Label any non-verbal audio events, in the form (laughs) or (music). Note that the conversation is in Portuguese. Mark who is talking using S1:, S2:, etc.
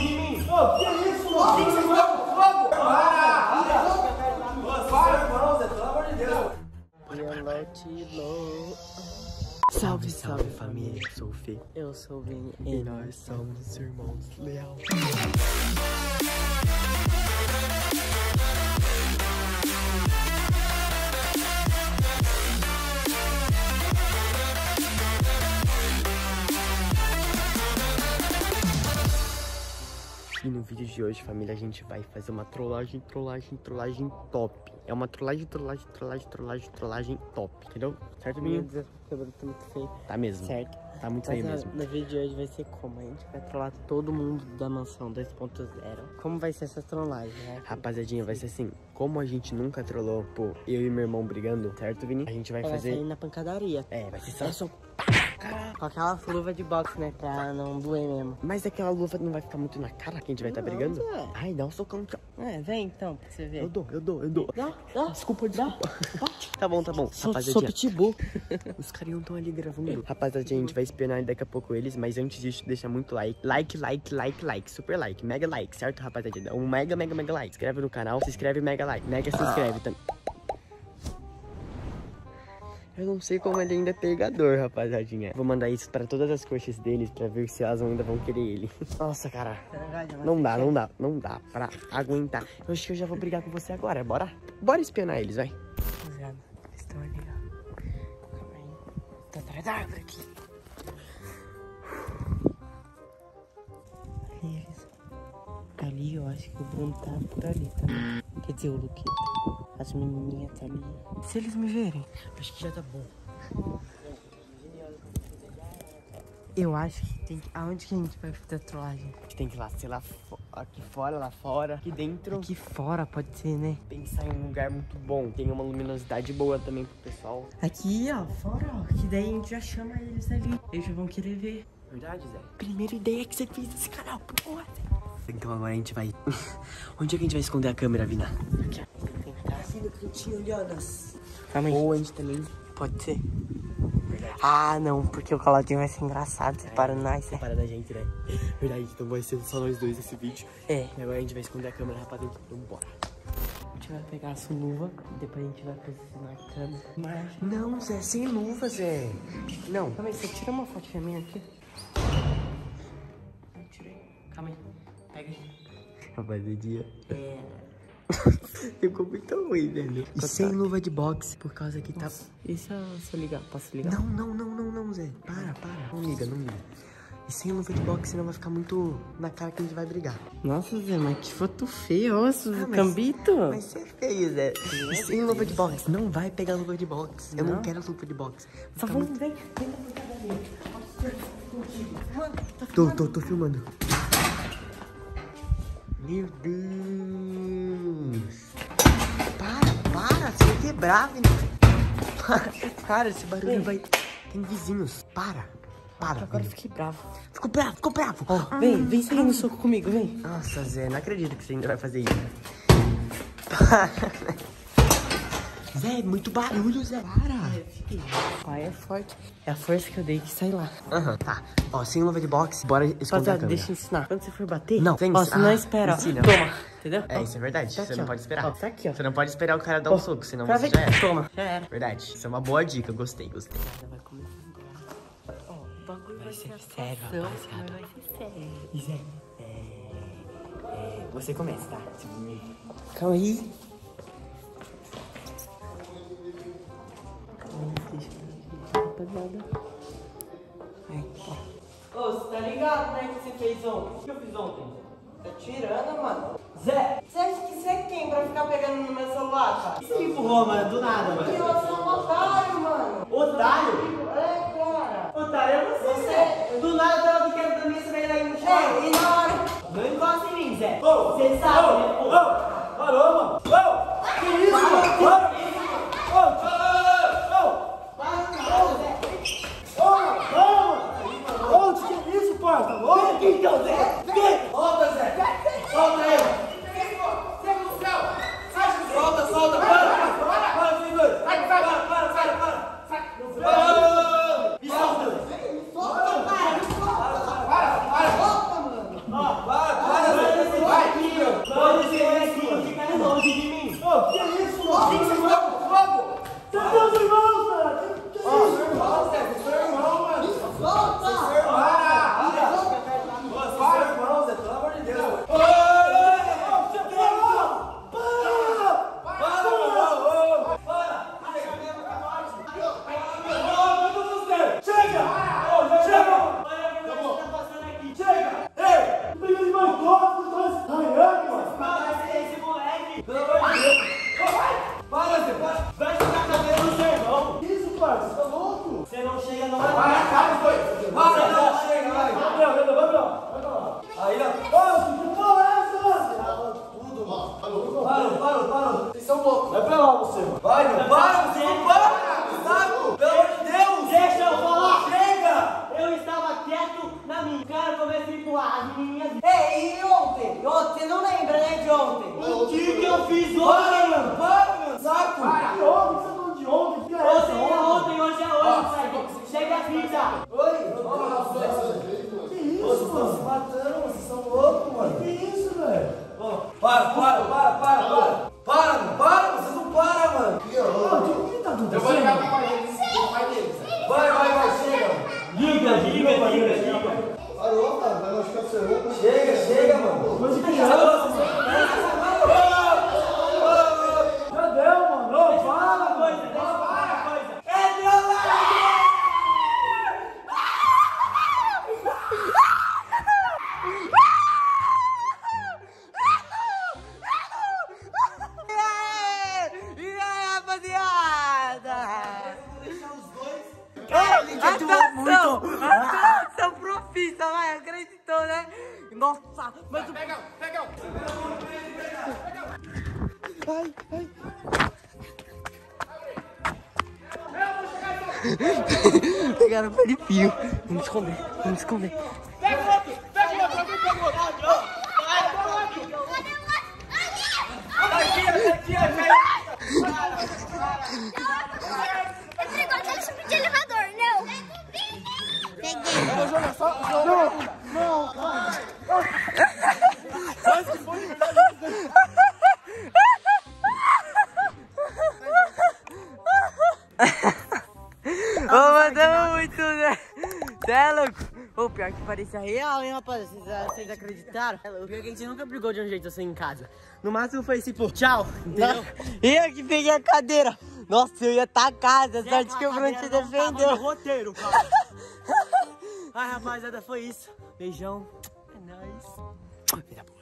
S1: de mim. Ô, que isso, mano? Que isso, mano? Fogo! Para! Para! Para, Zé, pelo amor de Deus.
S2: Salve, salve família, eu sou o Fê
S3: Eu sou o Vini.
S2: e nós somos irmãos Leal. E no vídeo de hoje, família, a gente vai fazer uma trollagem, trollagem, trollagem top. É uma trollagem, trollagem, trollagem, trollagem, trollagem top, entendeu? Certo,
S3: Meu
S2: menino?
S3: Deus, o cabelo tá muito feio.
S2: Tá mesmo.
S3: Certo.
S2: Tá muito
S3: Mas
S2: feio mesmo.
S3: no vídeo de hoje vai ser como? A gente vai trollar todo mundo da mansão 2.0. Como vai ser essa trollagem, né?
S2: Rapaziadinha, vai ser assim, como a gente nunca trollou, pô, eu e meu irmão brigando, certo, Vini? A gente vai
S3: Vai
S2: fazer...
S3: sair na pancadaria.
S2: É, vai ser só...
S3: É só... Com aquela luva de boxe, né? Pra não doer mesmo.
S2: Mas aquela luva não vai ficar muito na cara que a gente vai estar
S3: Não,
S2: brigando?
S3: Zé.
S2: Ai, dá um socão aqui, ó.
S3: É, vem então, pra você ver.
S2: Eu dou, eu dou, eu dou.
S3: Dá, dá.
S2: Desculpa, desculpa. (laughs) Tá bom, tá bom.
S3: Sou, sou
S2: Rapaziadinha,
S3: pitbull. (laughs)
S2: os carinhos estão ali gravando. Rapaziadinha, a gente vai espionar daqui a pouco eles, mas antes disso, deixa muito like. Like, like, like, like. Super like, mega like, certo, rapaziadinha? Um mega, mega, mega like. Se inscreve no canal, se inscreve, mega like. Mega se inscreve também. Eu não sei como ele ainda é pegador, rapaziadinha. Vou mandar isso pra todas as coxas deles pra ver se elas ainda vão querer ele. (laughs) Nossa, cara. Não dá, não dá, não dá pra aguentar. Eu acho que eu já vou brigar com você agora, bora? Bora espionar eles, vai.
S3: Rapaziada, eles estão ali, ó. Calma aí. Tá atrás da árvore aqui. Ali eles. Ali eu acho que o Bruno tá por ali também. Quer dizer, o Luquita. As menininhas ali. Se eles me verem,
S2: Acho que já tá bom.
S3: eu acho que tem que. Aonde que a gente vai fazer a trollagem?
S2: A gente tem que ir lá, sei lá, fo- aqui fora, lá fora, aqui dentro.
S3: Aqui fora, pode ser, né?
S2: Pensar em um lugar muito bom. Tem uma luminosidade boa também pro pessoal.
S3: Aqui, ó, fora, ó. Que daí a gente já chama eles ali. Eles já vão querer ver.
S2: Verdade, Zé? Primeira ideia que você fez desse canal, porra. Então agora a gente vai. (laughs) Onde é que a gente vai esconder a câmera, Vina?
S3: Aqui, ó.
S2: Ó. Das...
S3: Calma aí.
S2: Ou a gente também.
S3: Pode ser. Ah, não, porque o coladinho vai ser engraçado. Você para nós, né?
S2: Para da gente, né? Verdade, então vai ser só nós dois esse vídeo.
S3: É.
S2: E agora a gente vai esconder a câmera dentro. Então bora.
S3: A gente vai pegar a sua luva e depois a gente vai posicionar a câmera. Mas.
S2: Não, Zé, sem luva, Zé. Não.
S3: Calma aí, você tira uma fotinha minha aqui. Eu tirei. Calma aí. Pega aí.
S2: Rapaziadinha.
S3: É. (laughs)
S2: Ficou muito ruim, velho. E sem luva de boxe, por causa que tá.
S3: E se eu, se eu ligar? Posso ligar?
S2: Não, não, não, não, não, Zé. Para, para. Não liga, não liga. E sem luva de boxe, senão vai ficar muito na cara que a gente vai brigar.
S3: Nossa, Zé, mas que foto feia, ó,
S2: Ah, mas-
S3: cambito.
S2: Vai ser feio, Zé. E sem luva de boxe. Não vai pegar luva de boxe. Eu não
S3: Não?
S2: quero luva de boxe.
S3: Só
S2: Fica
S3: vamos,
S2: muito-
S3: vem, vem na brincadeira. Tá
S2: Tô, tô, tô filmando. Meu Deus. Para, para. Você vai quebrar, menino. Para, (laughs) para. Esse barulho
S3: Ei.
S2: vai... Tem vizinhos. Para. Para,
S3: Agora eu fiquei bravo.
S2: Ficou bravo, ficou bravo.
S3: Ó, vem, vem sair no soco comigo, vem.
S2: Nossa, Zé, não acredito que você ainda vai fazer isso. (laughs) Para. Zé, muito barulho, Zé. Para.
S3: Pai é forte. É a força que eu dei que sai lá.
S2: Aham, tá. Ó, sem luva de boxe, bora esconder a
S3: Rapaziada,
S2: câmera.
S3: deixa eu ensinar. Quando você for bater,
S2: Não, vem
S3: ó, se não
S2: Ah,
S3: espera, ó.
S2: ensina.
S3: toma. Entendeu?
S2: É, isso é verdade.
S3: Tá
S2: você
S3: aqui,
S2: não
S3: ó.
S2: pode esperar.
S3: Ó, tá aqui, ó.
S2: Você não pode esperar o cara dar um soco, senão você já era.
S3: Toma, já era.
S2: Verdade. Isso é uma boa dica, gostei, gostei.
S3: Vai começar agora. Ó, o bagulho vai,
S2: ser
S3: ser
S2: sério, rapaziada.
S3: vai ser sério.
S2: Zé, é, é, você começa, tá?
S3: Calma aí. Rapaziada. Aí, ó. Ô, você tá ligado, né, que você fez ontem? O que eu fiz ontem? Tá tirando, mano. Zé, você acha que você é quem pra ficar pegando no meu celular, cara?
S1: Você me empurrou, mano, do nada,
S3: Porque
S1: mano.
S3: você é um otário, mano.
S1: Otário?
S3: É, cara.
S1: Otário é você,
S3: Você-
S1: Zé. Do nada eu querendo da minha sair daí no chão.
S3: É, e na hora...
S1: Não encosta em mim, Zé. Ô, você sabe, né? Ô, parou, mano. Ô, que isso, mano? Ô, ô, ô, ô. Ô, ô, ô, que que é isso, parça? Ô, vem aqui então, Zé. Vem. Volta, Zé. Volta aí. Solta, solta, para, para, para, vocês dois. Sai, para, para, para, para, para. Sai. Ô, Me solta. Para, para. Ó, para, para. viu as menininhas.
S3: Ei, e ontem? Ontem, você não lembra, né, de ontem?
S1: O que que eu fiz
S3: Para,
S1: ontem?
S3: mano, para, mano, saco.
S1: Que ontem? Você tá falando de ontem? Que é essa?
S3: Ontem é ontem, hoje é hoje, Sérgio. Chega a vida.
S1: Oi? Que isso, mano?
S3: se matando, vocês são loucos, mano.
S1: Que isso, velho?
S3: Para, para, para, para,
S2: Nossa, mas o... Pega, pega. Ai, ai. Pegaram o pé de fio. Vamos esconder, vamos esconder.
S4: Esse negócio é chip de elevador, não. Peguei.
S2: Ô, mandou muito, né? Cê é louco? Ô, pior que parecia real, hein, rapaz? Vocês, ah, acreditaram? É louco, pior que a gente nunca brigou de um jeito assim em casa. No máximo foi tipo, tchau, entendeu? Eu que peguei a cadeira. Nossa, eu ia tá casa, sorte que o Bruno te defendeu.
S1: roteiro, cara. (laughs)
S2: Ai, rapaziada, foi isso. Beijão. É nóis. Puta.